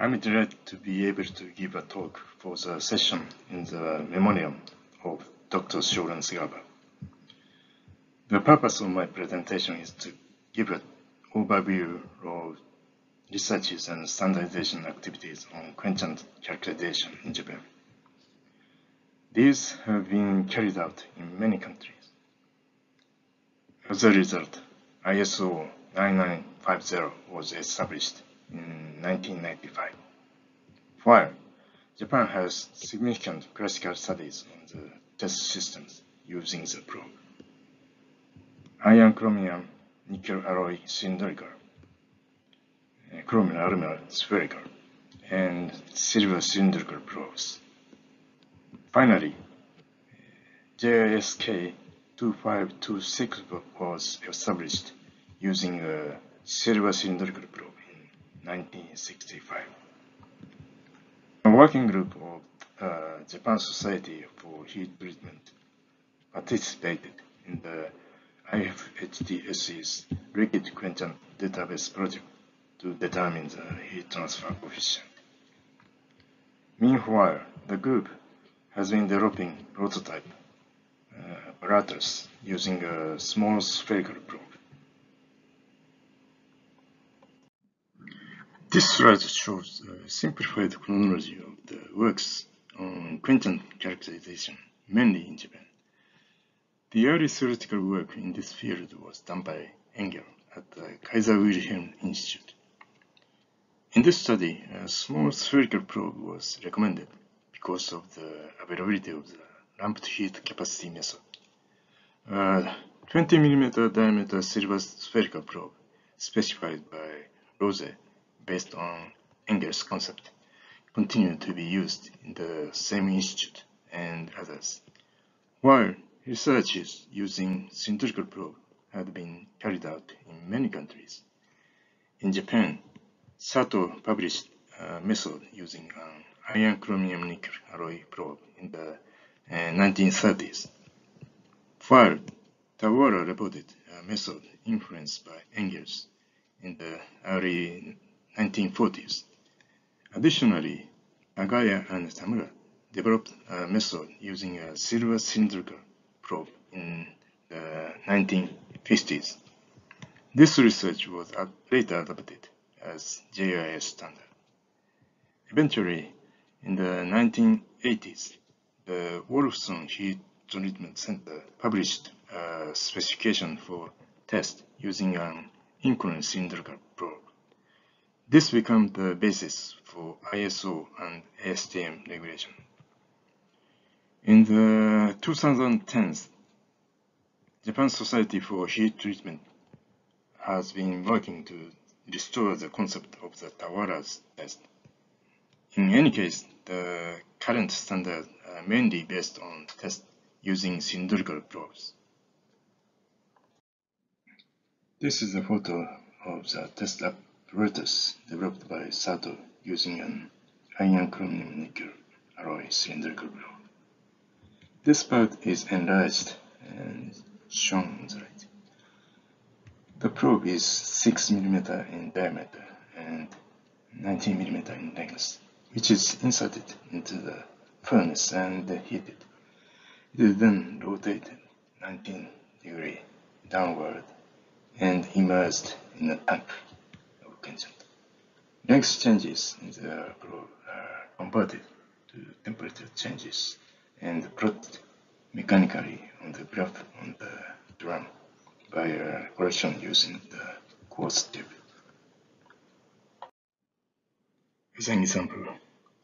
I'm delighted to be able to give a talk for the session in the memoriam of Dr. Shoren Sugawara. The purpose of my presentation is to give an overview of researches and standardization activities on quenchant calculation in Japan. These have been carried out in many countries. As a result, ISO 9950 was established in 1995. While Japan has significant classical studies on the test systems using the probe. Iron chromium nickel alloy cylindrical, uh, chromium aluminum spherical, and silver cylindrical probes. Finally, JISK 2526 was established using a silver cylindrical probe 1965. A working group of uh, Japan Society for Heat Treatment participated in the IFHTSE's liquid quenchant database project to determine the heat transfer coefficient. Meanwhile, the group has been developing prototype uh, apparatus using a small spherical probe. This slide shows a simplified chronology of the works on quenchant characterization, mainly in Japan. The early theoretical work in this field was done by Engel at the Kaiser Wilhelm Institute. In this study, a small spherical probe was recommended because of the availability of the lumped heat capacity method. A 20 mm diameter silver spherical probe specified by Rose based on Engel's concept continued to be used in the same institute and others. While researches using cylindrical probe had been carried out in many countries. In Japan, Sato published a method using an iron chromium nickel alloy probe in the uh, 1930s, while Tawara reported a method influenced by Engels in the early 1940s. Additionally, Tagaya and Tamura developed a method using a silver cylindrical probe in the 1950s. This research was later adopted as JIS standard. Eventually, in the 1980s, the Wolfson Heat Treatment Center published a specification for test using an inclined cylindrical probe. This became the basis for ISO and ASTM regulation. In the 2010s, Japan Society for Heat Treatment has been working to restore the concept of the Tawara's test. In any case, the current standards are mainly based on tests using cylindrical probes. This is a photo of the test apparatus developed by Sato using an iron chromium nickel alloy cylindrical probe. This part is enlarged and shown on the right. The probe is 6 mm in diameter and 19 mm in length, which is inserted into the furnace and heated. It is then rotated 19 degree downward and immersed in a tank quenchant. Length changes in the probe are converted to temperature changes and plotted mechanically on the graph on the drum by a correction using the quartz tube. As an example,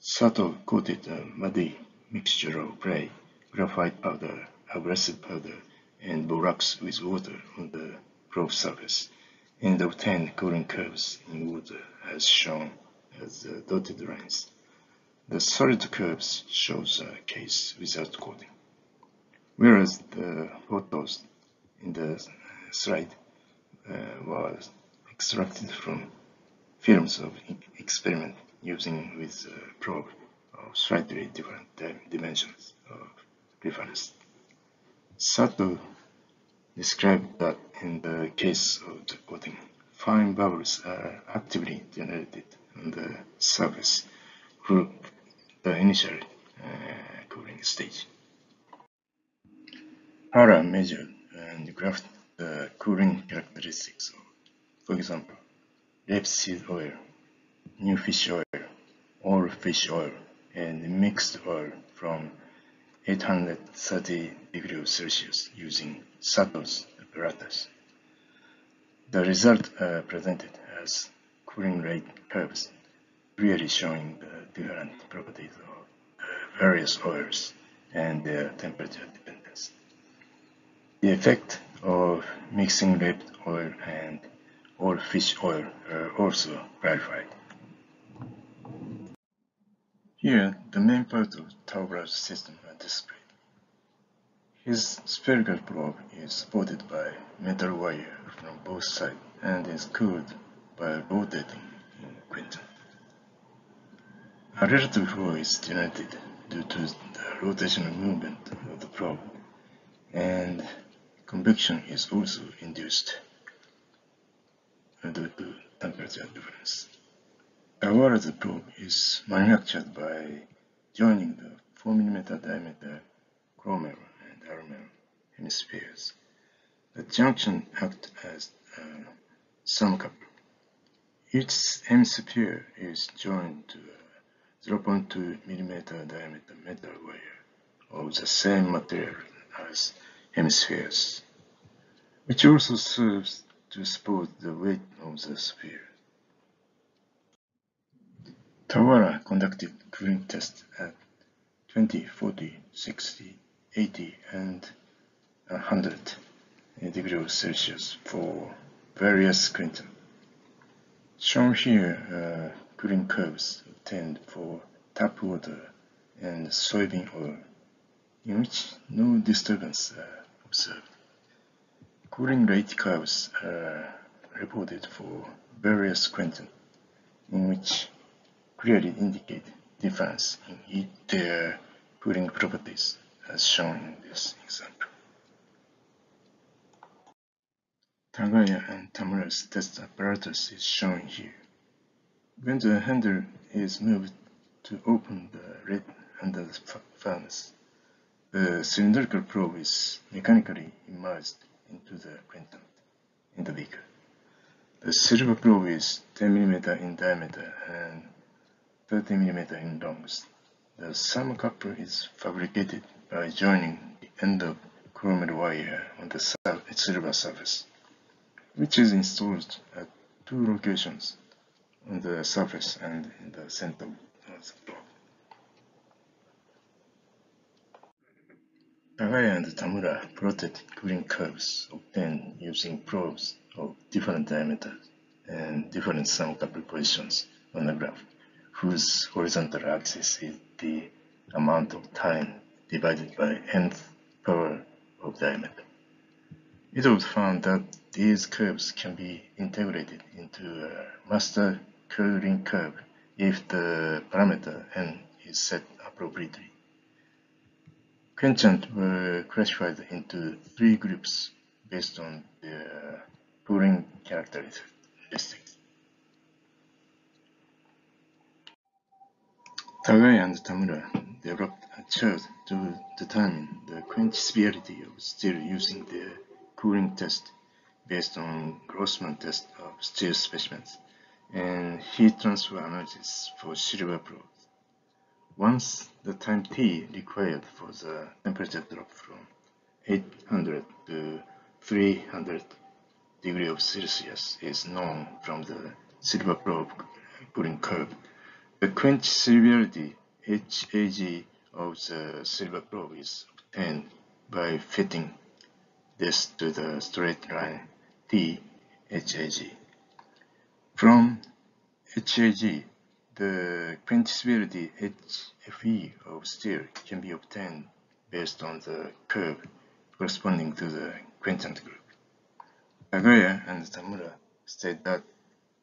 Sato coated a muddy mixture of clay, graphite powder, abrasive powder, and borax with water on the probe surface and obtained cooling curves in wood as shown as the dotted lines. The solid curves shows a case without coating, whereas the photos in the slide uh, was extracted from films of experiment using with a probe of slightly different dimensions of reference. Sato described that in the case of the coating, fine bubbles are actively generated on the surface for the initial uh, cooling stage. Hara measured and graphed the cooling characteristics of, for example, rapeseed oil, new fish oil, all fish oil, and mixed oil from 830 degrees Celsius using Sato's apparatus. The result uh, presented as cooling rate curves, really showing the different properties of uh, various oils and their temperature dependence. The effect of mixing rape oil and all fish oil are also clarified. Here, the main part of Tawara's system are displayed. His spherical probe is supported by metal wire from both sides and is cooled by rotating in Quenchant. A relative flow is generated due to the rotational movement of the probe, and convection is also induced due to temperature difference. Tawara's probe is manufactured by joining the 4 mm diameter chromel hemispheres. The junction acts as a thermocouple. Each hemisphere is joined to a 0.2 mm diameter metal wire of the same material as hemispheres, which also serves to support the weight of the sphere. Tawara conducted cooling tests at 20, 40, 60, 80, and 100 degrees Celsius for various Quenchant. Shown here uh, are cooling curves obtained for tap water and soybean oil, in which no disturbance are observed. Cooling rate curves are reported for various Quenchant, in which clearly indicate difference in their cooling properties as shown in this example. Tagaya and Tamura's test apparatus is shown here. When the handle is moved to open the under the furnace, the cylindrical probe is mechanically immersed into the quenchant in the beaker. The silver probe is 10 mm in diameter and 30 mm in length. The thermocouple is fabricated by joining the end of chromel wire on the silver surface, which is installed at two locations on the surface and in the center of the probe. Tagaya and Tamura plotted cooling curves obtained using probes of different diameters and different thermocouple positions on the graph whose horizontal axis is the amount of time divided by nth power of diameter. It was found that these curves can be integrated into a master cooling curve if the parameter n is set appropriately. Quenchants were classified into three groups based on their cooling characteristics. Tagaya and Tamura developed a to determine the quenchability of steel using the cooling test based on Grossman test of steel specimens and heat transfer analysis for silver probes. Once the time t required for the temperature drop from 800 to 300 degree of Celsius is known from the silver probe cooling curve, the quench severity HAG of the silver probe is obtained by fitting this to the straight line T HAG. From HAG, the quenchability HFE of steel can be obtained based on the curve corresponding to the quenchant group. Tagaya and Tamura state that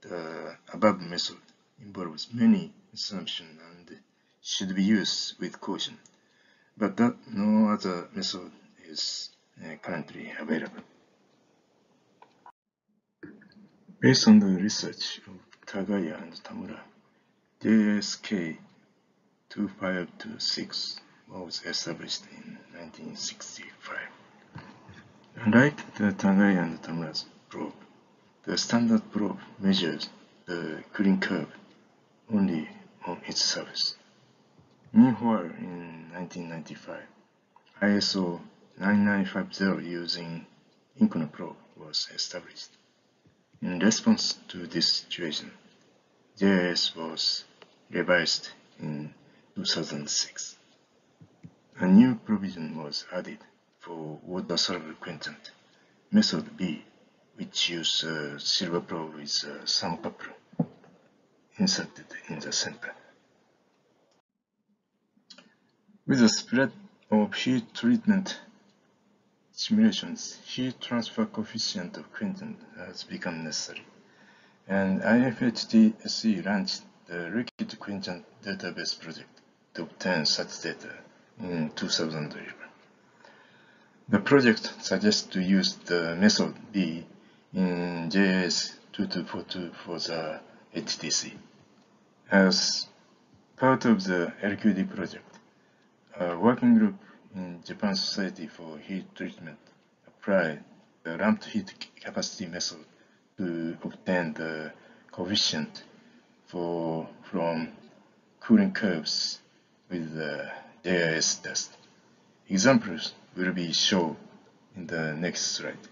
the above method involves many assumptions and should be used with caution, but that no other method is uh, currently available. Based on the research of Tagaya and Tamura, JISK 2526 was established in 1965. Unlike the Tagaya and Tamura's probe, the standard probe measures the cooling curve only on its surface. Meanwhile, in 1995, ISO 9950 using Inconel probe was established. In response to this situation, JIS was revised in 2006. A new provision was added for water-soluble quenchant, method B, which uses a uh, silver probe with uh, a thermocouple inserted in the center. With the spread of heat treatment simulations, heat transfer coefficient of quenchant has become necessary, and IFHTSE launched the Liquid Quenchant Database project to obtain such data in 2011. The project suggests to use the method B in JS 2242 for the HTC. As part of the LQD project, a working group in Japan Society for Heat Treatment applied the lumped heat capacity method to obtain the coefficient for from cooling curves with the JIS test. Examples will be shown in the next slide.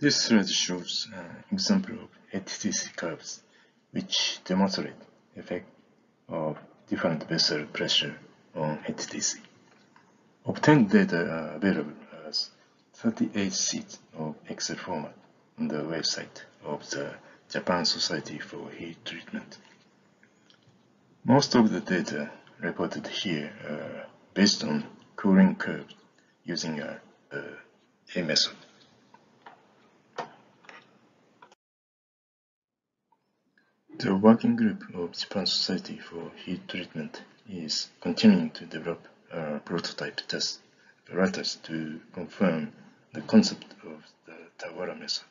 This slide shows an example of HTC curves which demonstrate effect of different vessel pressure on HTC. Obtained data are available as 38 sheets of Excel format on the website of the Japan Society for Heat Treatment. Most of the data reported here are based on cooling curves using uh, a, a, a method. The working group of Japan Society for Heat Treatment is continuing to develop a prototype test apparatus to confirm the concept of the Tawara method.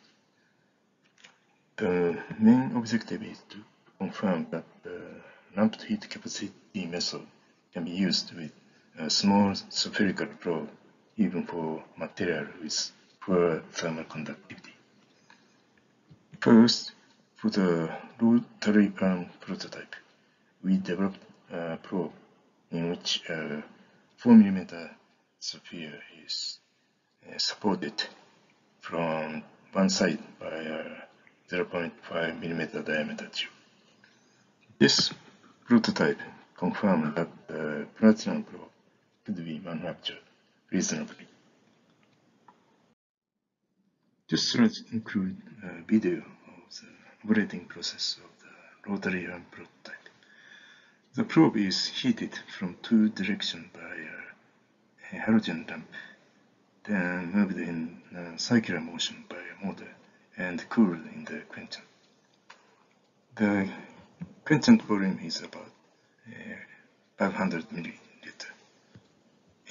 The main objective is to confirm that the lumped heat capacity method can be used with a small spherical probe even for material with poor thermal conductivity. First, for the rotary arm prototype, we developed a probe in which a 4 mm sphere is uh, supported from one side by a 0.5 mm diameter tube. This prototype confirmed that the platinum probe could be manufactured reasonably. This slide includes a video operating process of the rotary arm prototype. The probe is heated from two directions by a halogen lamp, then moved in a circular motion by a motor and cooled in the quenchant. The quenchant volume is about uh, 500 milliliter.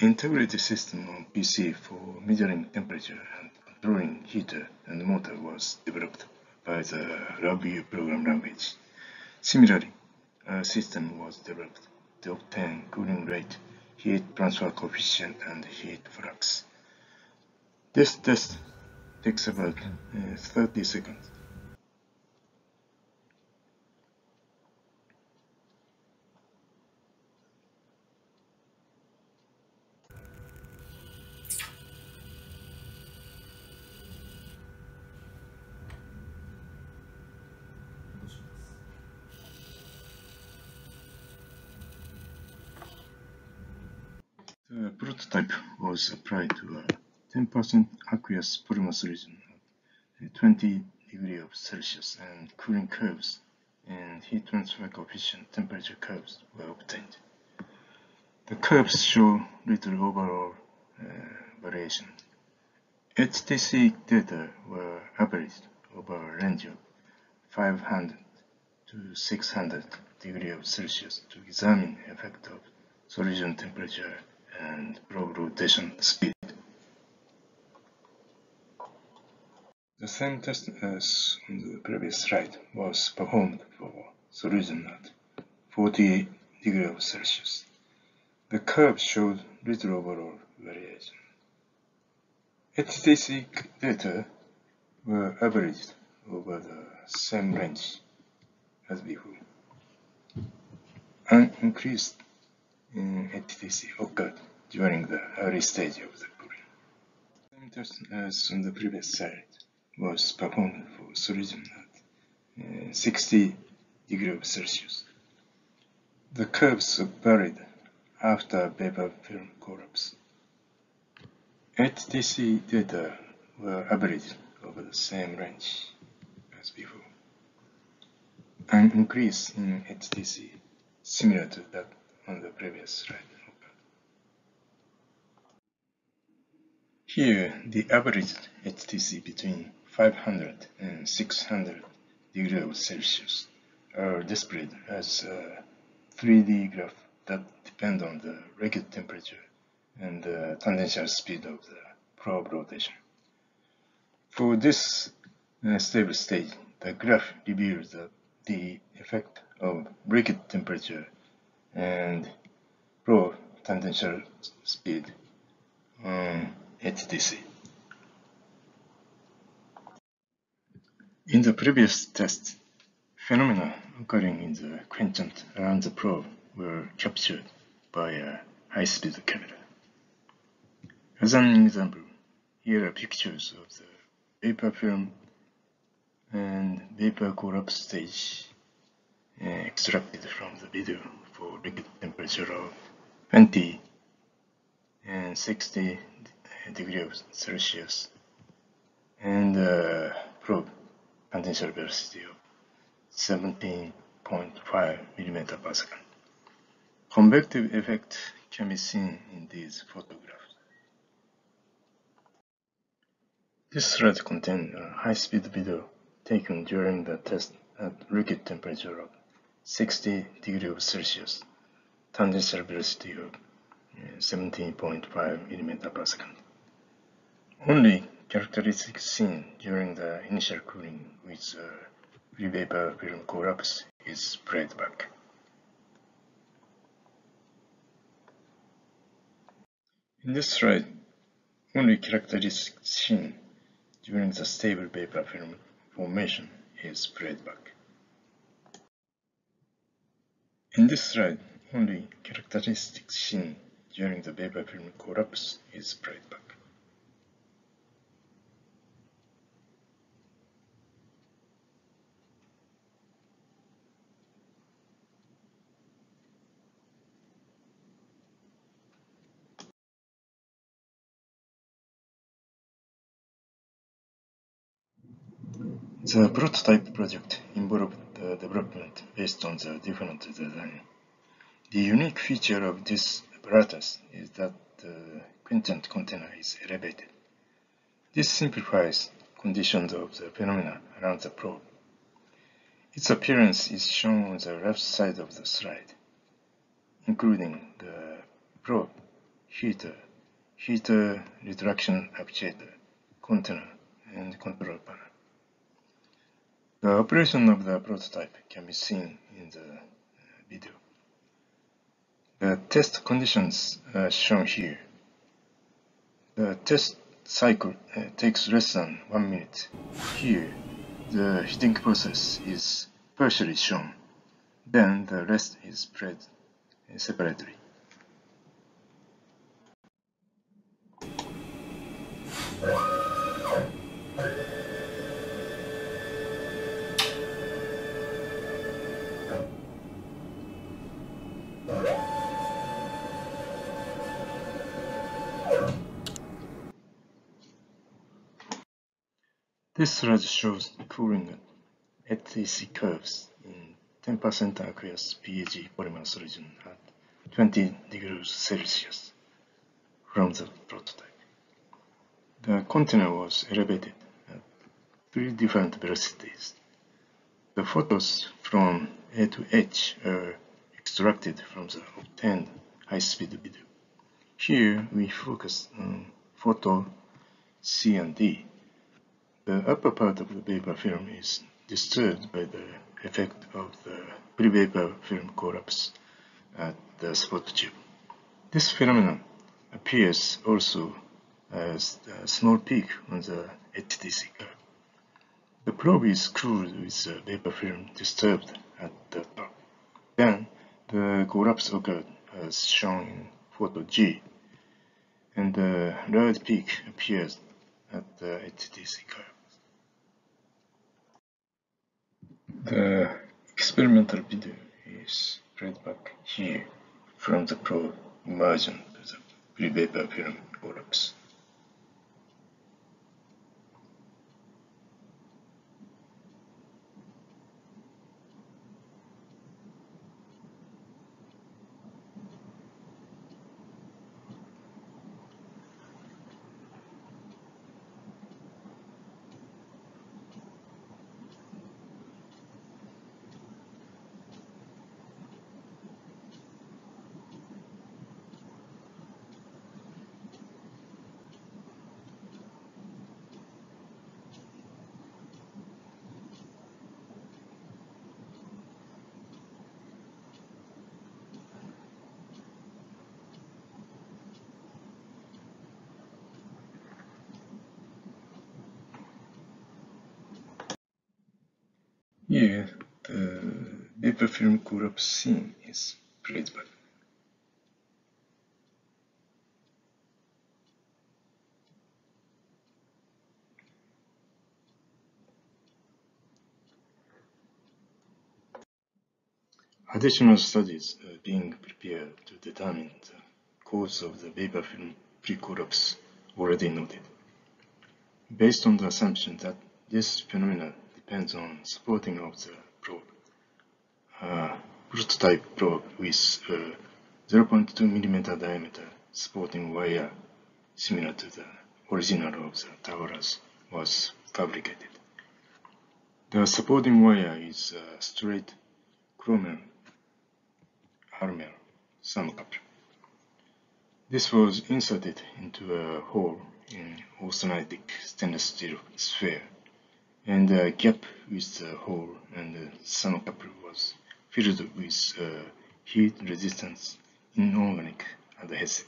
Integrated system of PC for measuring temperature and controlling heater and motor was developed by the Ruby program language. Similarly, a system was developed to obtain cooling rate, heat transfer coefficient, and heat flux. This test takes about uh, 30 seconds. Prototype was applied to a 10% aqueous polymer solution at 20 degrees of Celsius and cooling curves and heat transfer coefficient temperature curves were obtained. The curves show little overall uh, variation. HTC data were averaged over a range of 500 to 600 degrees of Celsius to examine effect of solution temperature and probe rotation speed. The same test as on the previous slide was performed for solution at 40 degrees Celsius. The curve showed little overall variation. HTC data were averaged over the same range as before. An increase in HTC occurred during the early stage of the. Same test as on the previous slide was performed for solution at uh, 60 degrees Celsius. The curves varied after vapor film collapse. HTC data were averaged over the same range as before. An increase in HTC similar to that on the previous slide. Here, the average HTC between 500 and 600 degrees Celsius are displayed as a 3D graph that depend on the liquid temperature and the tangential speed of the probe rotation. For this uh, stable stage, the graph reveals the, the effect of liquid temperature and probe tangential speed on HTC. In the previous test, phenomena occurring in the quenchant around the probe were captured by a high-speed camera. As an example, here are pictures of the vapor film and vapor collapse stage extracted from the video for liquid temperature of 20 and 60 degrees Celsius and uh, probe potential velocity of 17.5 millimeter per second. Convective effect can be seen in these photographs. This slide contains a high-speed video taken during the test at liquid temperature of 60 degrees Celsius, tangential velocity of 17.5 millimeter per second. Only characteristic seen during the initial cooling with uh, free vapor film collapse is spread back. In this slide, only characteristic seen during the stable vapor film formation is spread back. In this slide, only characteristic seen during the vapor film collapse is spread back. The prototype project involved the development based on the different design. The unique feature of this apparatus is that the quenchant container is elevated. This simplifies conditions of the phenomena around the probe. Its appearance is shown on the left side of the slide, including the probe, heater, heater retraction actuator, container, and control panel. The operation of the prototype can be seen in the video. The test conditions are shown here. The test cycle uh, takes less than one minute. Here, the heating process is partially shown. Then the rest is spread separately. This slide shows cooling HTC curves in 10% aqueous PEG polymer solution at 20 degrees Celsius from the prototype. The container was elevated at three different velocities. The photos from A to H are extracted from the obtained high-speed video. Here we focus on photo C and D The upper part of the vapor film is disturbed by the effect of the pre-vapor film collapse at the spot tube. This phenomenon appears also as a small peak on the HTC curve. The probe is cooled with the vapor film disturbed at the top. Then the collapse occurred as shown in photo G, and the large peak appears at the HTC curve. The experimental video is played back here from the probe immersion to the pre-vapor film collapse. Here, uh, the vapor film collapse scene is played back. Additional studies are being prepared to determine the cause of the vapor film pre-collapse already noted. Based on the assumption that this phenomenon depends on supporting of the probe. Uh, prototype probe with uh, 0.2 millimeter diameter supporting wire similar to the original of the Tawaras was fabricated. The supporting wire is a straight chromel alumel thermocouple. This was inserted into a hole in austenitic stainless steel sphere and the gap with the hole and the thermocouple was filled with uh, heat resistance inorganic adhesive.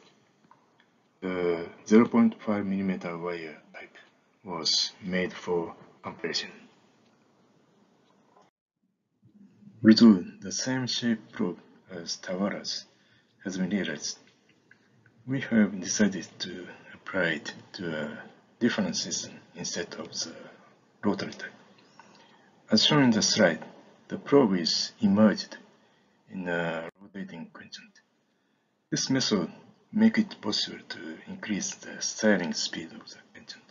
The 0.5 mm wire pipe was made for compression. Although the same shape probe as Tawara's has been realized, we have decided to apply it to a different system instead of the rotary type. As shown in the slide, the probe is immersed in a rotating quenchant. This method makes it possible to increase the styling speed of the quenchant.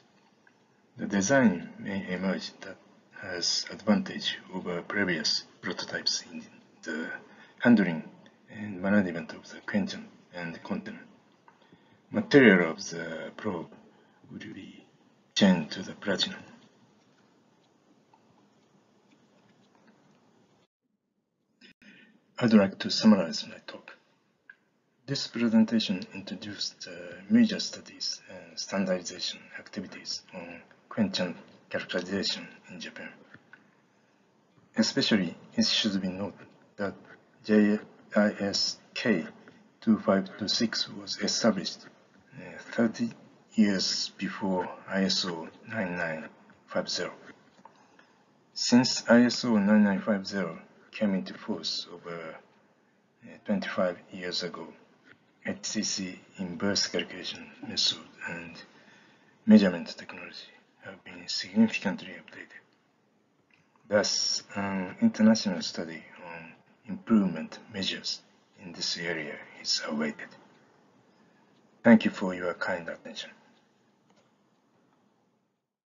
The design may emerge that has advantage over previous prototypes in the handling and management of the quenchant and content. Material of the probe will be changed to the platinum. I'd like to summarize my talk. This presentation introduced uh, major studies and standardization activities on quenchant characterization in Japan. Especially, it should be noted that JISK 2526 was established uh, 30 years before ISO 9950. Since ISO 9950 came into force over uh, 25 years ago. HTC inverse calculation method and measurement technology have been significantly updated. Thus, an international study on improvement measures in this area is awaited. Thank you for your kind attention.